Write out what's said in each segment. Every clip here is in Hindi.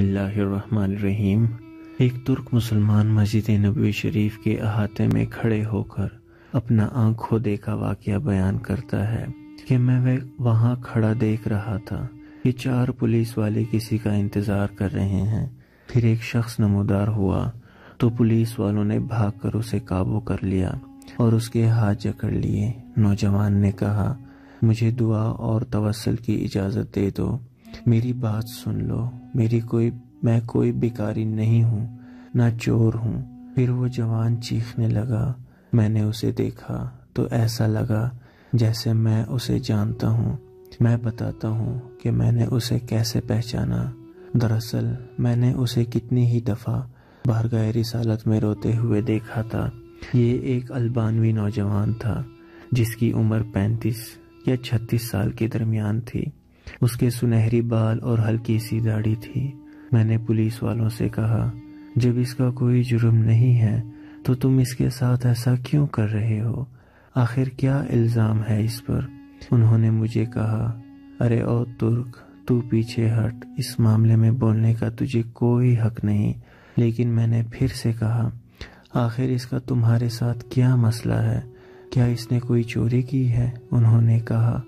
बिस्मिल्लाहिर्रहमानिर्रहीम। एक तुर्क मुसलमान मस्जिद नबी शरीफ के अहाते में खड़े होकर अपना आँखों देखा वाक़ बयान करता है कि मैं वह वहाँ खड़ा देख रहा था कि चार पुलिस वाले किसी का इंतज़ार कर रहे हैं। फिर एक शख्स नमोदार हुआ तो पुलिस वालों ने भागकर उसे काबू कर लिया और उसके हाथ जकड़ लिए। नौजवान ने कहा, मुझे दुआ और तवसल की इजाज़त दे दो। मेरी बात सुन लो। मेरी कोई, मैं कोई बिकारी नहीं हूँ, ना चोर हूँ। फिर वो जवान चीखने लगा, मैंने उसे देखा तो ऐसा लगा जैसे मैं उसे जानता हूँ। मैं बताता हूँ कि मैंने उसे कैसे पहचाना। दरअसल मैंने उसे कितनी ही दफ़ा बारगाह रिसालत में रोते हुए देखा था। ये एक अल्बानवी नौजवान था, जिसकी उम्र पैंतीस या छत्तीस साल के दरमियान थी। उसके सुनहरी बाल और हल्की सी दाढ़ी थी। मैंने पुलिस वालों से कहा, जब इसका कोई जुर्म नहीं है तो तुम इसके साथ ऐसा क्यों कर रहे हो? आखिर क्या इल्ज़ाम है इस पर? उन्होंने मुझे कहा, अरे ओ तुर्क, तू पीछे हट। इस मामले में बोलने का तुझे कोई हक नहीं। लेकिन मैंने फिर से कहा, आखिर इसका तुम्हारे साथ क्या मसला है? क्या इसने कोई चोरी की है? उन्होंने कहा,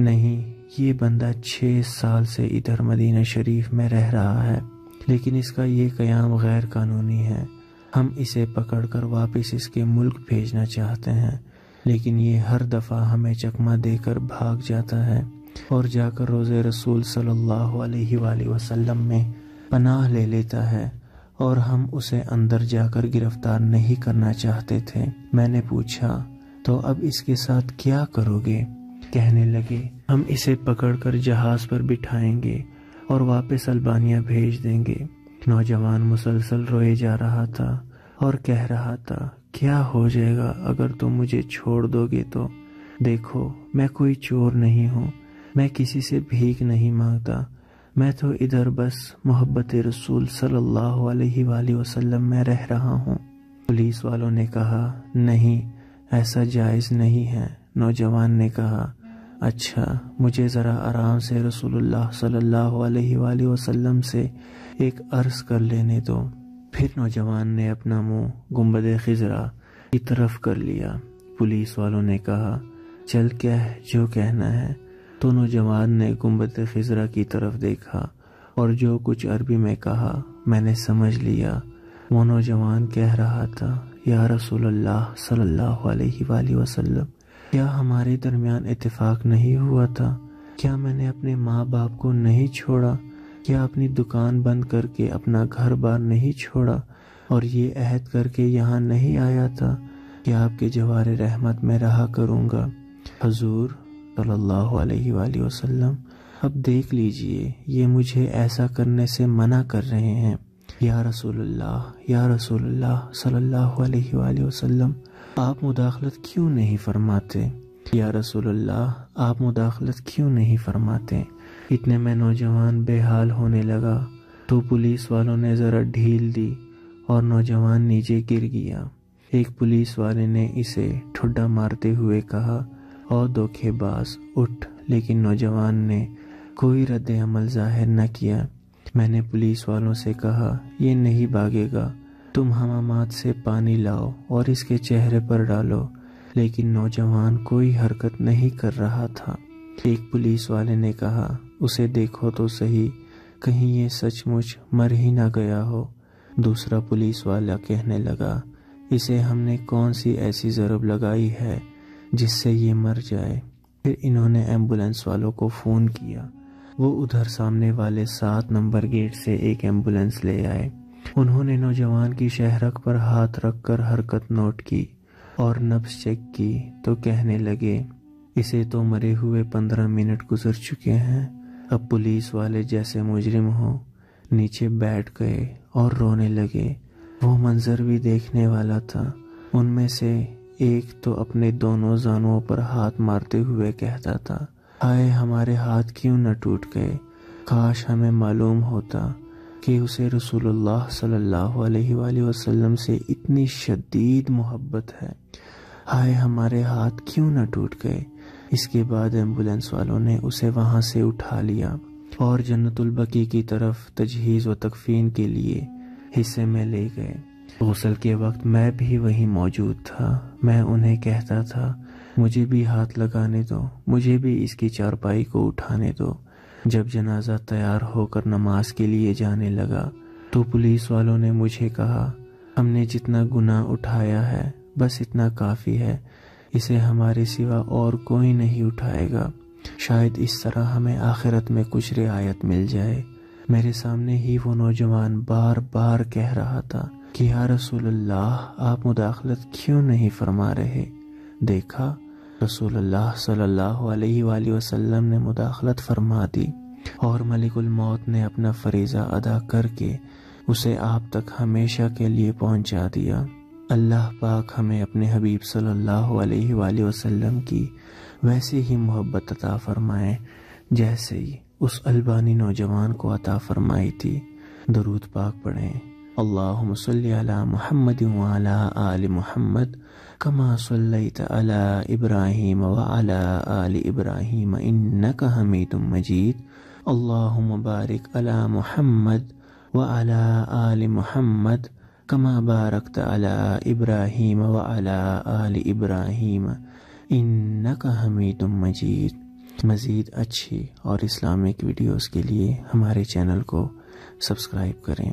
नहीं ये बंदा छः साल से इधर मदीना शरीफ में रह रहा है, लेकिन इसका ये कयाम गैर कानूनी है। हम इसे पकड़कर वापस इसके मुल्क भेजना चाहते हैं, लेकिन ये हर दफ़ा हमें चकमा देकर भाग जाता है और जाकर रोज़े रसूल सल्लल्लाहु अलैहि वसल्लम में पनाह ले लेता है और हम उसे अंदर जाकर गिरफ़्तार नहीं करना चाहते थे। मैंने पूछा तो अब इसके साथ क्या करोगे? कहने लगे, हम इसे पकड़कर जहाज़ पर बिठाएँगे और वापस अल्बानिया भेज देंगे। नौजवान मुसलसल रोए जा रहा था और कह रहा था, क्या हो जाएगा अगर तुम मुझे छोड़ दोगे तो? देखो, मैं कोई चोर नहीं हूँ, मैं किसी से भीख नहीं माँगता। मैं तो इधर बस मोहब्बत रसूल सल्लल्लाहु अलैहि वसल्लम में रह रहा हूँ। पुलिस वालों ने कहा, नहीं, ऐसा जायज़ नहीं है। नौजवान ने कहा अच्छा मुझे ज़रा आराम से रसूलुल्लाह सल्लल्लाहु अलैहि वसल्लम से एक अर्ज़ कर लेने दो। फिर नौजवान ने अपना मुँह गुंबद खजरा की तरफ़ कर लिया। पुलिस वालों ने कहा, चल क्या है जो कहना है। तो नौजवान ने गुंबद खजरा की तरफ़ देखा और जो कुछ अरबी में कहा, मैंने समझ लिया। वो नौजवान कह रहा था, या रसूलुल्लाह सल्लल्लाहु अलैहि वसल्लम क्या हमारे दरमियान इत्तेफाक नहीं हुआ था? क्या मैंने अपने माँ बाप को नहीं छोड़ा? क्या अपनी दुकान बंद करके अपना घर बार नहीं छोड़ा? और ये अहद करके यहाँ नहीं आया था कि आपके जवार रहमत में रहा करूँगा। हजूर वसल्लम, अब देख लीजिए, ये मुझे ऐसा करने से मना कर रहे हैं। या रसूलुल्लाह या रसूलुल्लाह सल्लल्लाहु अलैहि आप मुदाखलत क्यों नहीं फरमाते? या रसूलुल्लाह, आप मुदाखलत क्यों नहीं फरमाते? इतने में नौजवान बेहाल होने लगा। तो पुलिस वालों ने ज़रा ढील दी और नौजवान नीचे गिर गया। एक पुलिस वाले ने इसे ठुड्डा मारते हुए कहा और धोखेबाज, उठ। लेकिन नौजवान ने कोई रद्द अमल ज़ाहिर न किया। मैंने पुलिस वालों से कहा, ये नहीं भागेगा। तुम हमामात से पानी लाओ और इसके चेहरे पर डालो, लेकिन नौजवान कोई हरकत नहीं कर रहा था। एक पुलिस वाले ने कहा, उसे देखो तो सही, कहीं ये सचमुच मर ही ना गया हो। दूसरा पुलिस वाला कहने लगा, इसे हमने कौन सी ऐसी ज़रब लगाई है जिससे ये मर जाए? फिर इन्होंने एंबुलेंस वालों को फ़ोन किया। वो उधर सामने वाले सात नंबर गेट से एक एंबुलेंस ले आए। उन्होंने नौजवान की शहरक पर हाथ रखकर हरकत नोट की और नब्स चेक की तो कहने लगे, इसे तो मरे हुए पंद्रह मिनट गुजर चुके हैं। अब पुलिस वाले जैसे मुजरिम हो। नीचे बैठ गए और रोने लगे। वो मंजर भी देखने वाला था। उनमें से एक तो अपने दोनों जानों पर हाथ मारते हुए कहता था हाय हमारे हाथ क्यों न टूट गए? काश हमें मालूम होता कि उसे रसूलुल्लाह सल्लल्लाहु अलैहि वसल्लम से इतनी शदीद मोहब्बत है। हाय, हमारे हाथ क्यों ना टूट गए? इसके बाद एंबुलेंस वालों ने उसे वहाँ से उठा लिया और जन्नतुलबकी की तरफ़ तजहीज़ व तकफीन के लिए हिस्से में ले गए। गसल के वक्त मैं भी वहीं मौजूद था। मैं उन्हें कहता था, मुझे भी हाथ लगाने दो, मुझे भी इसकी चारपाई को उठाने दो। जब जनाजा तैयार होकर नमाज़ के लिए जाने लगा तो पुलिस वालों ने मुझे कहा, हमने जितना गुना उठाया है, बस इतना काफ़ी है। इसे हमारे सिवा और कोई नहीं उठाएगा। शायद इस तरह हमें आखिरत में कुछ रियायत मिल जाए। मेरे सामने ही वो नौजवान बार बार कह रहा था कि, या रसूलुल्लाह, आप मुदाखलत क्यों नहीं फरमा रहे? देखा रसूलुल्लाह सल्लल्लाहु अलैहि वसल्लम ने मुदाखलत फरमा दी और मलिकुल मौत ने अपना फरीज़ा अदा करके उसे आप तक हमेशा के लिए पहुँचा दिया। अल्लाह पाक हमें अपने हबीब सल्लल्लाहु अलैहि वसल्लम की वैसे ही मोहब्बत अता फरमाए, जैसे ही उस अल्बानी नौजवान को अता फरमाई थी। दरूद पाक पढ़ें। व अला आलि मुहम्मद कमा सल्लैत अला इब्राहीम व अला आलि इब्राहीम इन्नका हमीदुम मजीद अल्लाहुम्म बारिक अला मुहम्मद व अला आल मोहम्मद कमा बारकत अला इब्राहीम व अला आल इब्राहीम इन्नका हमीदुम मजीद मज़ीद अच्छी और इस्लामिक वीडियोस के लिए हमारे चैनल को सब्सक्राइब करें।